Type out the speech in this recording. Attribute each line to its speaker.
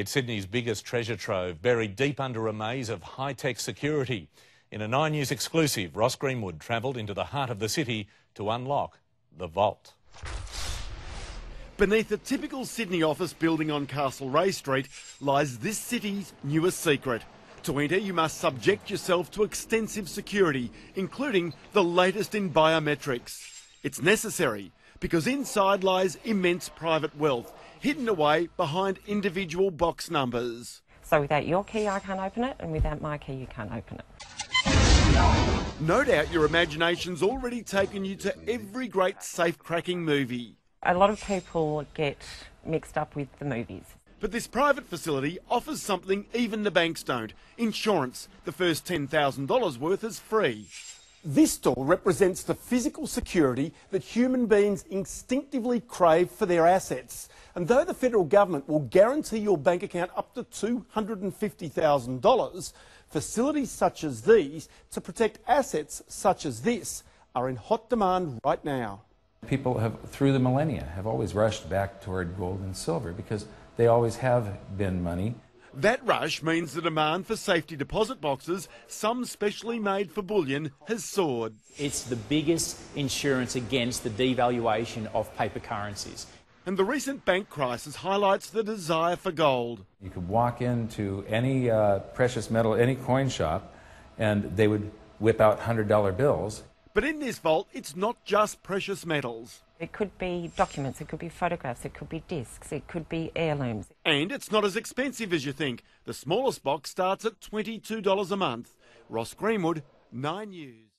Speaker 1: It's Sydney's biggest treasure trove, buried deep under a maze of high-tech security. In a Nine News exclusive, Ross Greenwood travelled into the heart of the city to unlock the vault.
Speaker 2: Beneath a typical Sydney office building on Castlereagh Street lies this city's newest secret. To enter, you must subject yourself to extensive security, including the latest in biometrics. It's necessary because inside lies immense private wealth, hidden away behind individual box numbers.
Speaker 3: So without your key, I can't open it, and without my key, you can't open it.
Speaker 2: No doubt your imagination's already taken you to every great safe cracking movie.
Speaker 3: A lot of people get mixed up with the movies.
Speaker 2: But this private facility offers something even the banks don't insurance. The first $10,000 worth is free. This door represents the physical security that human beings instinctively crave for their assets. And though the federal government will guarantee your bank account up to $250,000, facilities such as these to protect assets such as this are in hot demand right now.
Speaker 4: People have, through the millennia, have always rushed back toward gold and silver because they always have been money.
Speaker 2: That rush means the demand for safety deposit boxes, some specially made for bullion, has soared.
Speaker 5: It's the biggest insurance against the devaluation of paper currencies.
Speaker 2: And the recent bank crisis highlights the desire for gold.
Speaker 4: You could walk into any uh, precious metal, any coin shop, and they would whip out $100 bills.
Speaker 2: But in this vault, it's not just precious metals.
Speaker 3: It could be documents, it could be photographs, it could be discs, it could be heirlooms.
Speaker 2: And it's not as expensive as you think. The smallest box starts at $22 a month. Ross Greenwood, 9 News.